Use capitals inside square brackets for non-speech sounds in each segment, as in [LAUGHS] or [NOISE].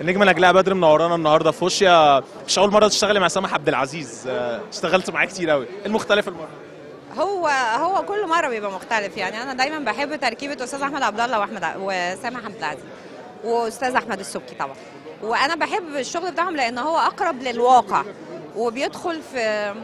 النجمه نجلاء بدر منورانا النهارده. في فوشيا مش أول مرة تشتغلي مع سامح عبد العزيز. آه، اشتغلت معاه كتير قوي إيه المختلف المرة؟ هو هو كل مرة بيبقى مختلف. يعني أنا دايما بحب تركيبة أستاذ أحمد عبد الله وأحمد وسامح عبد العزيز وأستاذ أحمد السبكي طبعا. وأنا بحب الشغل بتاعهم لأن هو أقرب للواقع وبيدخل في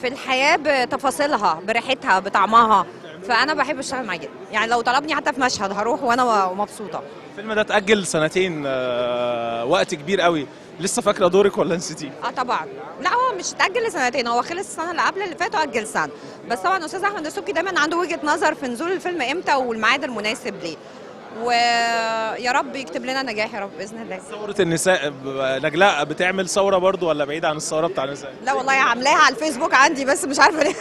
في الحياة بتفاصيلها بريحتها بطعمها. فأنا بحب أشتغل معاه جدا يعني لو طلبني حتى في مشهد هروح وأنا مبسوطه الفيلم ده اتاجل سنتين آه، وقت كبير قوي. لسه فاكرة دورك ولا نسيتيه؟ آه طبعا. لا هو مش اتاجل لسنتين هو خلص السنة اللي قبل اللي فاتت واجل سنة. بس طبعا أستاذ أحمد السبكي دايما عنده وجهة نظر في نزول الفيلم إمتى والميعاد المناسب ليه. ويا رب يكتب لنا نجاح يا رب بإذن الله. ثورة النساء نجلاء بتعمل ثورة برضو ولا بعيده عن الثورة بتاع النساء؟ لا والله عاملاها على الفيسبوك عندي بس مش عارفة ليه.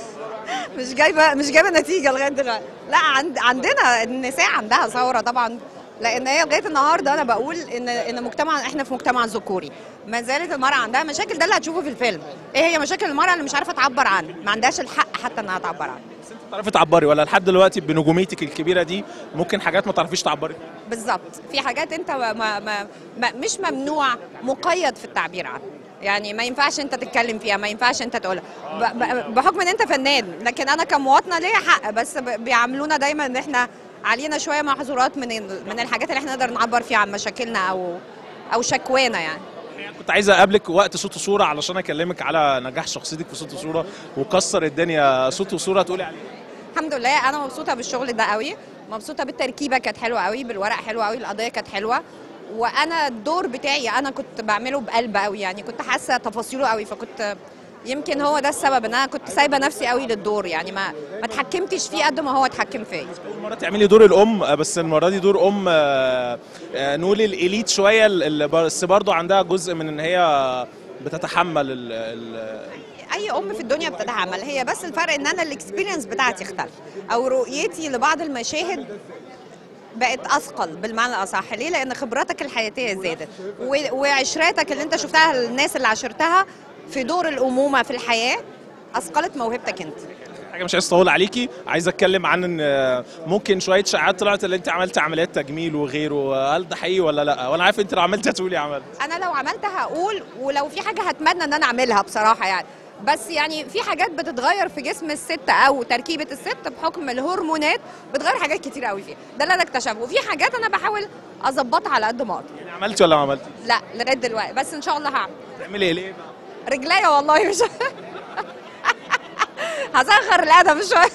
مش جايبه مش جايبة نتيجة لغاية دلوقتي. لا عند عندنا النساء عندها ثورة طبعا. لأن هي لغاية النهارده أنا بقول ان إن مجتمع إحنا في مجتمع ذكوري. ما زالت المرأة عندها مشاكل ده اللي هتشوفه في الفيلم. إيه هي مشاكل المرأة اللي مش عارفة تعبر عنها؟ ما عندهاش الحق حتى إنها تعبر عنها. بس أنت بتعرفي تعبري ولا لحد دلوقتي بنجوميتك الكبيرة دي ممكن حاجات ما تعرفيش تعبري؟ بالظبط. في حاجات أنت ما ما ما مش ممنوع مقيد في التعبير عنها. يعني ما ينفعش انت تتكلم فيها ما ينفعش انت تقولها. بحكم ان انت فنان لكن أنا كمواطنة ليا حق بس بيعاملونا دايما إن إحنا علينا شوية محظورات من من الحاجات اللي إحنا نقدر نعبر فيها عن مشاكلنا أو أو شكوانا يعني. كنت عايز أقابلك وقت صوت وصورة علشان أكلمك على نجاح شخصيتك في صوت وصورة وكسر الدنيا. صوت وصورة تقولي عليه الحمد لله أنا مبسوطة بالشغل ده قوي مبسوطة بالتركيبة كانت حلوة قوي بالورق حلو قوي القضية كانت حلوة. وأنا الدور بتاعي أنا كنت بعمله بقلب قوي يعني كنت حاسه تفاصيله قوي فكنت يمكن هو ده السبب إن أنا كنت سايبة نفسي قوي للدور يعني ما ما اتحكمتش فيه قد ما هو اتحكم فيا. اول مرة تعملي دور الأم آه، بس المرة دي دور أم آه، آه، نقول ال light شوية بس برضو عندها جزء من إن هي بتتحمل ال ال أي أم في الدنيا بتتحمل هي بس الفرق إن أنا ال experience بتاعتي اختلف أو رؤيتي لبعض المشاهد بقت أثقل بالمعنى الأصح. ليه؟ لأن خبراتك الحياتية زادت. وعشراتك اللي أنت شفتها الناس اللي عاشرتها في دور الأمومة في الحياة أثقلت موهبتك أنت. حاجة مش عايز أطول عليكي عايز أتكلم عن إن ممكن شوية شائعات طلعت اللي أنت عملت عمليات تجميل وغيره. هل ده حقيقي ولا لأ؟ وأنا عارف أنت لو عملت هتقولي عملت أنا لو عملت هقول ولو في حاجة هتمنى إن أنا أعملها بصراحة يعني. بس يعني في حاجات بتتغير في جسم الست أو تركيبة الست بحكم الهرمونات بتغير حاجات كتير قوي فيها. ده اللي أنا اكتشفه وفي حاجات أنا بحاول أظبطها على قد ما أقدر. يعني عملتي ولا ما عملتي لا لغاية دلوقتي. بس إن شاء الله هعمل. تعملي إيه؟ ليه بقى؟ رجليا والله مش [LAUGHS] هصغر الأدب شوية.